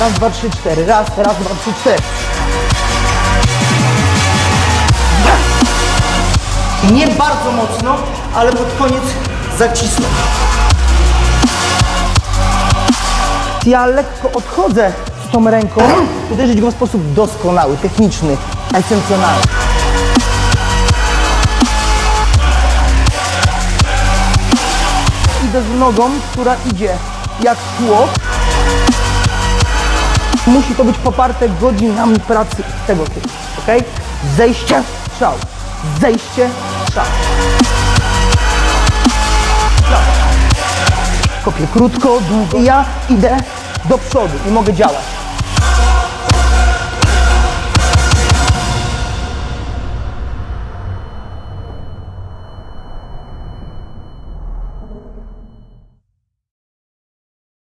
Raz, dwa, trzy, cztery. Raz, raz, dwa, trzy, cztery. Nie bardzo mocno, ale pod koniec zacisnę. Ja lekko odchodzę z tą ręką, uderzyć go w sposób doskonały, techniczny, esencjonalny. Idę z nogą, która idzie jak tło. Musi to być poparte godzinami pracy tego typu, ok? Zejście, strzał. Zejście, strzał. Kopię krótko, długo. I ja idę do przodu i mogę działać.